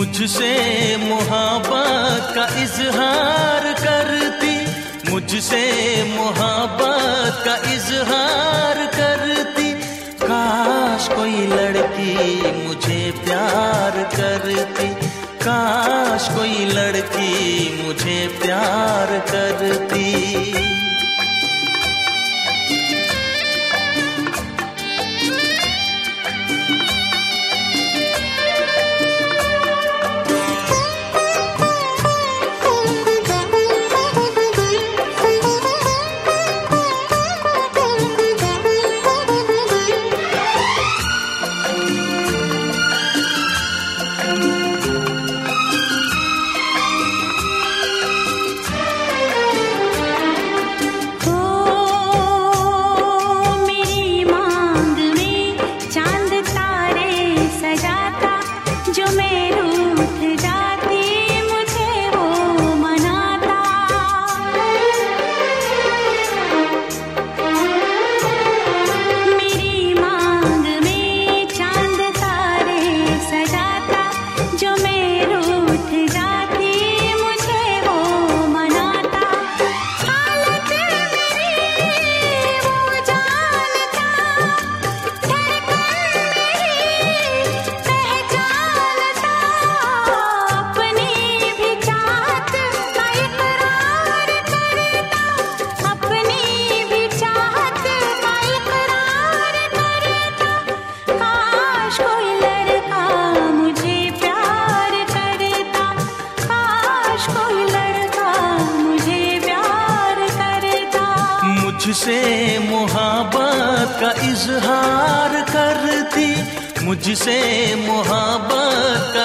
मुझसे मोहब्बत का इजहार करती, मुझसे मोहब्बत का इजहार करती। काश कोई लड़की मुझे प्यार करती, काश कोई लड़की मुझे प्यार करती। मुझसे मोहब्बत का इजहार करती मुझसे मोहब्बत का